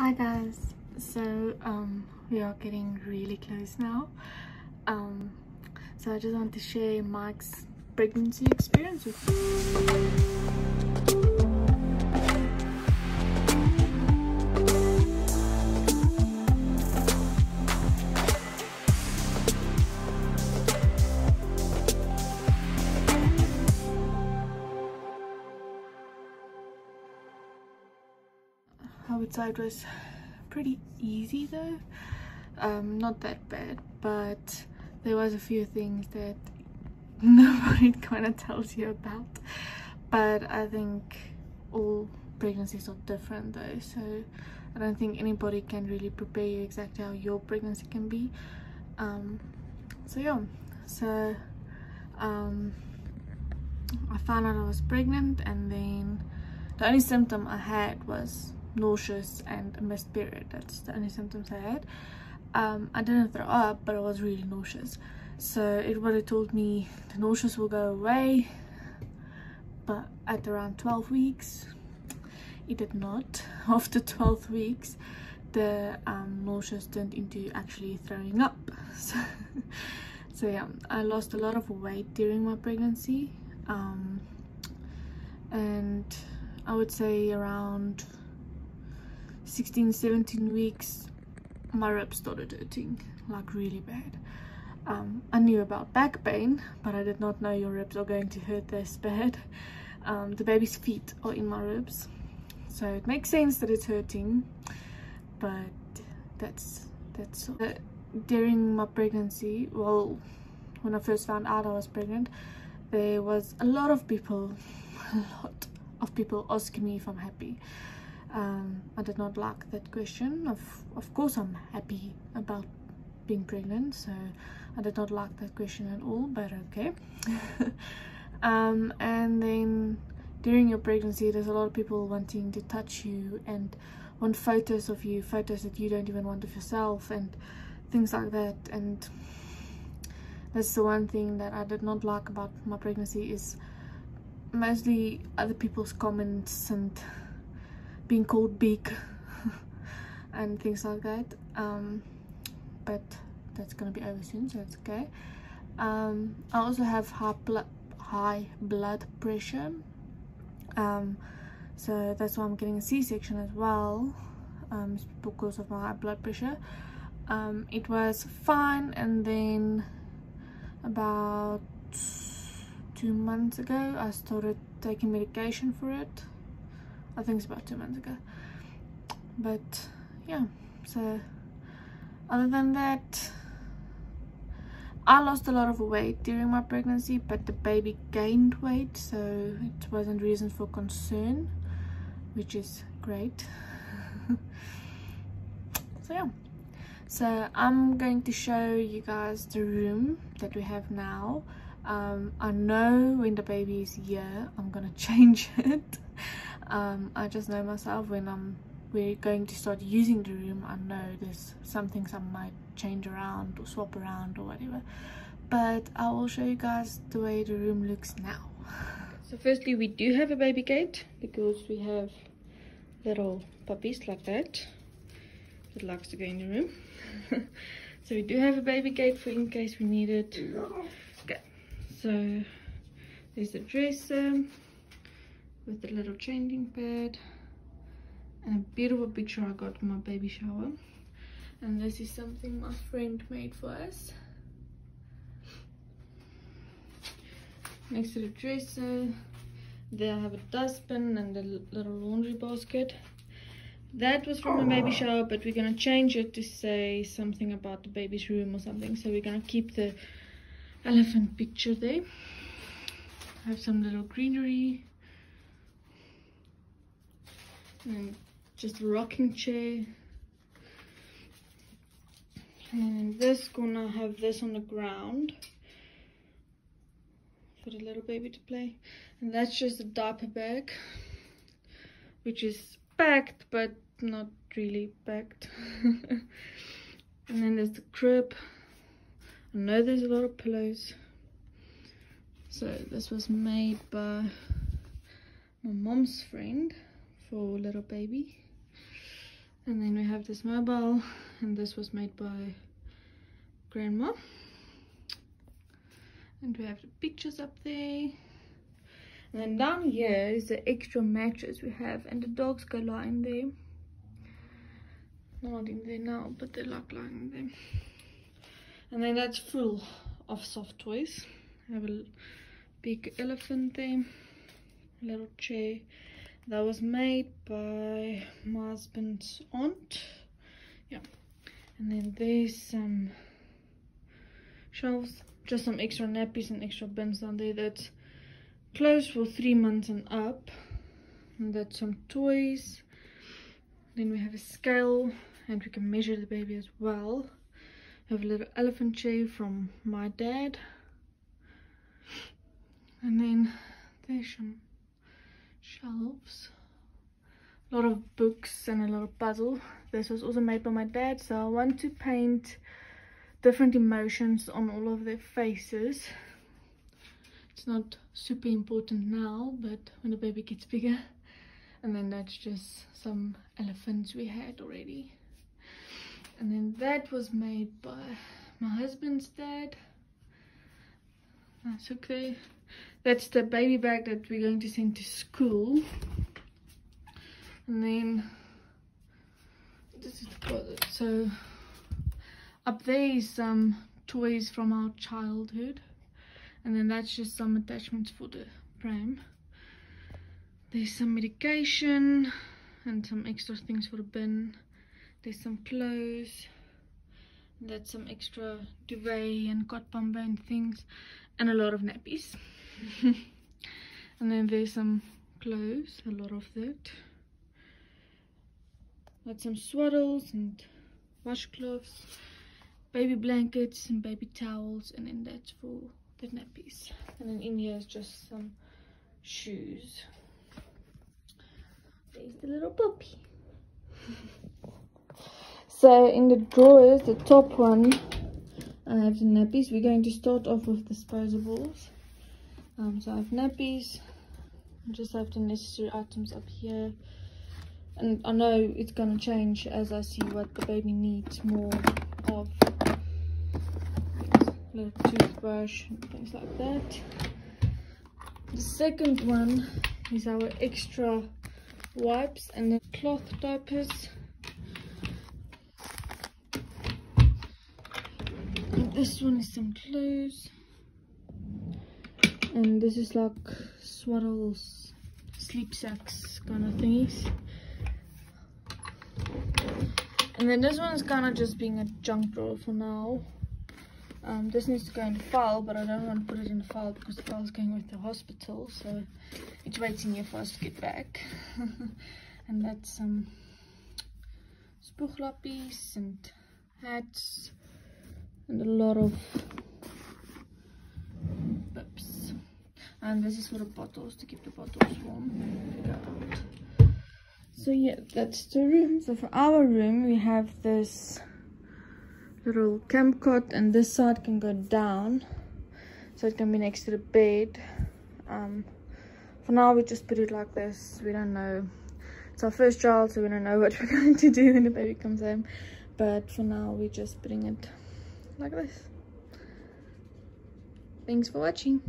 Hi guys, so um, we are getting really close now. Um, so I just want to share Mike's pregnancy experience with you. It was pretty easy though. Um, not that bad, but there was a few things that nobody kind of tells you about. But I think all pregnancies are different though, so I don't think anybody can really prepare you exactly how your pregnancy can be. Um, so yeah, so um, I found out I was pregnant and then the only symptom I had was nauseous and a missed period that's the only symptoms i had. Um, i didn't throw up but i was really nauseous. So everybody told me the nauseous will go away but at around 12 weeks it did not. After 12 weeks the um, nauseous turned into actually throwing up. So, so yeah i lost a lot of weight during my pregnancy. Um, and i would say around 16 17 weeks my ribs started hurting like really bad. Um, I knew about back pain but I did not know your ribs are going to hurt this bad. Um, the baby's feet are in my ribs so it makes sense that it's hurting but that's that's uh, during my pregnancy well when I first found out I was pregnant there was a lot of people a lot of people asking me if I'm happy um, I did not like that question. Of of course I'm happy about being pregnant so I did not like that question at all but okay. Um, and then during your pregnancy there's a lot of people wanting to touch you and want photos of you photos that you don't even want of yourself and things like that. And that's the one thing that I did not like about my pregnancy is mostly other people's comments and being called big and things like that. Um, but that's gonna be over soon so it's okay. Um, I also have high blood high blood pressure. Um, so that's why I'm getting a c-section as well um, because of my high blood pressure. Um, it was fine and then about two months ago I started taking medication for it I think it's about two months ago. But yeah so other than that I lost a lot of weight during my pregnancy but the baby gained weight so it wasn't reason for concern which is great. So yeah. So I'm going to show you guys the room that we have now um, I know when the baby is here I'm gonna change it. Um, I just know myself when I'm we're going to start using the room I know there's something some things I might change around or swap around or whatever. But I will show you guys the way the room looks now. So firstly we do have a baby gate because we have little puppies like that that likes to go in the room. So we do have a baby gate for in case we need it so there's the dresser with a little changing pad and a beautiful picture I got from my baby shower. And this is something my friend made for us. Next to the dresser there I have a dustbin and a little laundry basket. That was from the baby shower but we're gonna change it to say something about the baby's room or something. So we're gonna keep the elephant picture there. I have some little greenery. And just a rocking chair. And this I have this on the ground. For the little baby to play. And that's just a diaper bag which is packed but not really packed. And then there's the crib I know there's a lot of pillows. So this was made by my mom's friend for little baby. And then we have this mobile and this was made by grandma. And we have the pictures up there. And then down here is the extra mattress we have and the dogs go lying there. Not in there now but they like lying there and then that's full of soft toys. I have a big elephant there a little chair that was made by my husband's aunt. Yeah. And then there's some shelves just some extra nappies and extra bins down there that's closed for three months and up. And that's some toys. Then we have a scale and we can measure the baby as well. we have a little elephant chair from my dad. And then there's some shelves. A lot of books and a lot of puzzle. This was also made by my dad so i want to paint different emotions on all of their faces. It's not super important now but when the baby gets bigger. And then that's just some elephants we had already and then that was made by my husband's dad. That's okay. That's the baby bag that we're going to send to school. And then this is the closet so up there is some toys from our childhood. And then that's just some attachments for the pram. There's some medication and some extra things for the bin there's some clothes that's some extra duvet and cot bumper and things and a lot of nappies. And then there's some clothes a lot of that. Got some swaddles and washcloths baby blankets and baby towels and then that's for the nappies. And then in here is just some shoes. There's the little puppy so in the drawers the top one I have the nappies. We're going to start off with disposables. Um, so I have nappies. I just have the necessary items up here. And I know it's gonna change as I see what the baby needs more of. Little toothbrush and things like that. The second one is our extra wipes and then cloth diapers and this one is some clothes and this is like swaddles sleep sacks kind of things and then this one is kind of just being a junk drawer for now. Um, this needs to go in the file but I don't want to put it in the file because the file is going with the hospital so it's waiting here for us to get back. And that's some spoeglappies and hats and a lot of bips and this is for the bottles to keep the bottles warm. So yeah that's the room. So for our room we have this little camp cot and this side can go down. So it can be next to the bed. Um, for now we just put it like this. We don't know. It's our first child so we don't know what we're going to do when the baby comes home. But for now we're just putting it like this. Thanks for watching